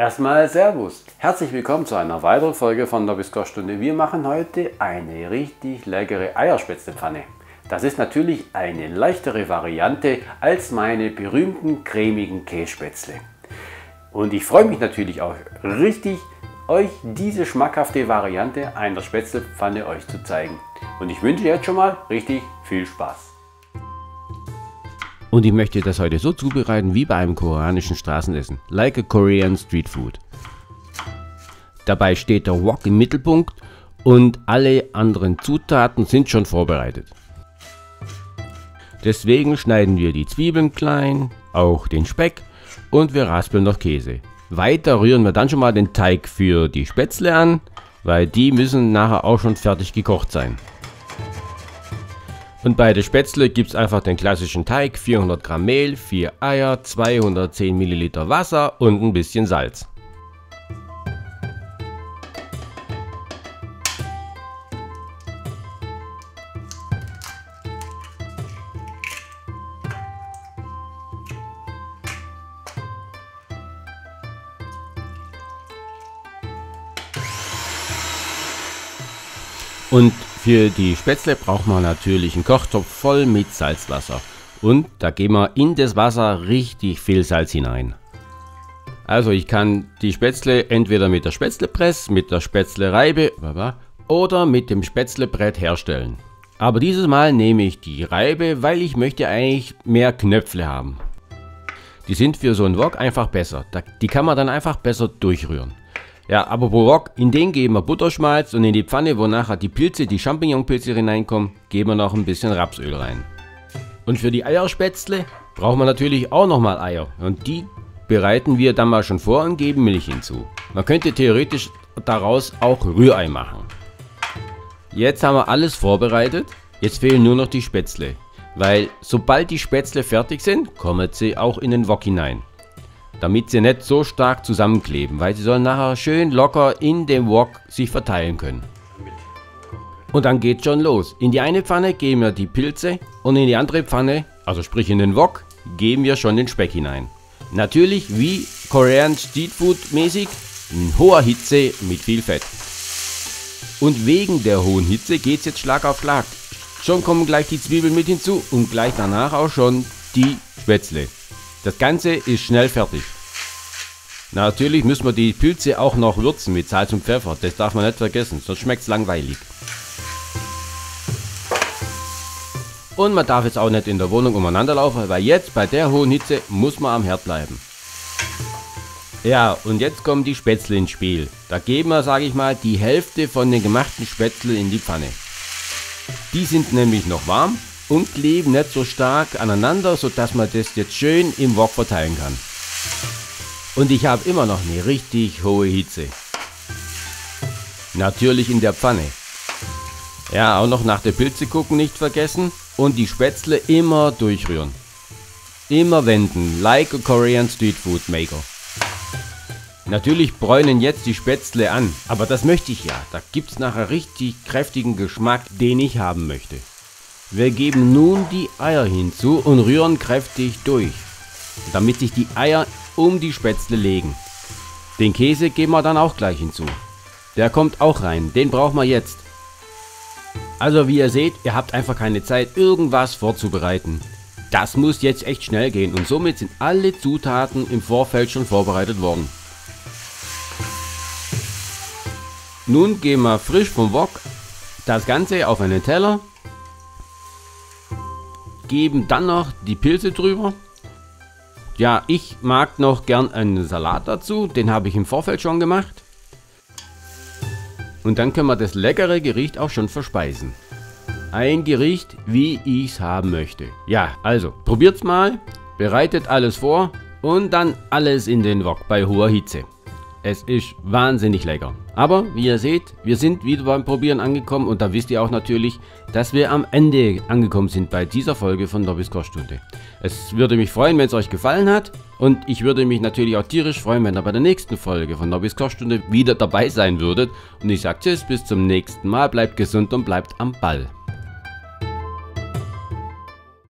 Erstmal Servus. Herzlich willkommen zu einer weiteren Folge von Nobis Kochstunde. Wir machen heute eine richtig leckere Eierspätzlepfanne. Das ist natürlich eine leichtere Variante als meine berühmten cremigen Kässpätzle. Und ich freue mich natürlich auch richtig, euch diese schmackhafte Variante einer Spätzlepfanne euch zu zeigen. Und ich wünsche jetzt schon mal richtig viel Spaß. Und ich möchte das heute so zubereiten wie bei einem koreanischen Straßenessen. Like a Korean Street Food. Dabei steht der Wok im Mittelpunkt und alle anderen Zutaten sind schon vorbereitet. Deswegen schneiden wir die Zwiebeln klein, auch den Speck und wir raspeln noch Käse. Weiter rühren wir dann schon mal den Teig für die Spätzle an, weil die müssen nachher auch schon fertig gekocht sein. Und bei der Spätzle gibt es einfach den klassischen Teig, 400 Gramm Mehl, 4 Eier, 210 Milliliter Wasser und ein bisschen Salz. Und für die Spätzle braucht man natürlich einen Kochtopf voll mit Salzwasser. Und da geben wir in das Wasser richtig viel Salz hinein. Also ich kann die Spätzle entweder mit der Spätzlepress, mit der Spätzlereibe oder mit dem Spätzlebrett herstellen. Aber dieses Mal nehme ich die Reibe, weil ich möchte eigentlich mehr Knöpfe haben. Die sind für so einen Wok einfach besser. Die kann man dann einfach besser durchrühren. Ja, aber Wok, in den geben wir Butterschmalz und in die Pfanne, wo nachher die Pilze, die Champignonpilze hineinkommen, geben wir noch ein bisschen Rapsöl rein. Und für die Eierspätzle brauchen wir natürlich auch nochmal Eier. Und die bereiten wir dann mal schon vor und geben Milch hinzu. Man könnte theoretisch daraus auch Rührei machen. Jetzt haben wir alles vorbereitet. Jetzt fehlen nur noch die Spätzle. Weil sobald die Spätzle fertig sind, kommen sie auch in den Wok hinein damit sie nicht so stark zusammenkleben, weil sie sollen nachher schön locker in dem Wok sich verteilen können. Und dann geht schon los. In die eine Pfanne geben wir die Pilze und in die andere Pfanne, also sprich in den Wok, geben wir schon den Speck hinein. Natürlich wie Korean Street Food mäßig in hoher Hitze mit viel Fett. Und wegen der hohen Hitze geht es jetzt Schlag auf Schlag. Schon kommen gleich die Zwiebeln mit hinzu und gleich danach auch schon die Spätzle. Das Ganze ist schnell fertig. Natürlich müssen wir die Pilze auch noch würzen mit Salz und Pfeffer. Das darf man nicht vergessen, sonst schmeckt es langweilig. Und man darf jetzt auch nicht in der Wohnung umeinander laufen, weil jetzt bei der hohen Hitze muss man am Herd bleiben. Ja, und jetzt kommen die Spätzle ins Spiel. Da geben wir, sage ich mal, die Hälfte von den gemachten Spätzle in die Pfanne. Die sind nämlich noch warm und kleben nicht so stark aneinander, sodass man das jetzt schön im Wok verteilen kann. Und ich habe immer noch eine richtig hohe Hitze. Natürlich in der Pfanne. Ja, auch noch nach der Pilze gucken nicht vergessen und die Spätzle immer durchrühren. Immer wenden, like a Korean Street Food Maker. Natürlich bräunen jetzt die Spätzle an, aber das möchte ich ja. Da gibt es nachher richtig kräftigen Geschmack, den ich haben möchte. Wir geben nun die Eier hinzu und rühren kräftig durch, damit sich die Eier um die Spätzle legen. Den Käse geben wir dann auch gleich hinzu. Der kommt auch rein, den brauchen wir jetzt. Also wie ihr seht, ihr habt einfach keine Zeit, irgendwas vorzubereiten. Das muss jetzt echt schnell gehen und somit sind alle Zutaten im Vorfeld schon vorbereitet worden. Nun gehen wir frisch vom Wok das Ganze auf einen Teller geben dann noch die Pilze drüber. Ja, ich mag noch gern einen Salat dazu, den habe ich im Vorfeld schon gemacht. Und dann können wir das leckere Gericht auch schon verspeisen. Ein Gericht, wie ich es haben möchte. Ja, also probiert's mal, bereitet alles vor und dann alles in den Wok bei hoher Hitze. Es ist wahnsinnig lecker. Aber wie ihr seht, wir sind wieder beim Probieren angekommen und da wisst ihr auch natürlich, dass wir am Ende angekommen sind bei dieser Folge von Dobbys Kochstunde. Es würde mich freuen, wenn es euch gefallen hat und ich würde mich natürlich auch tierisch freuen, wenn ihr bei der nächsten Folge von Dobbys Kochstunde wieder dabei sein würdet. Und ich sage Tschüss, bis zum nächsten Mal, bleibt gesund und bleibt am Ball.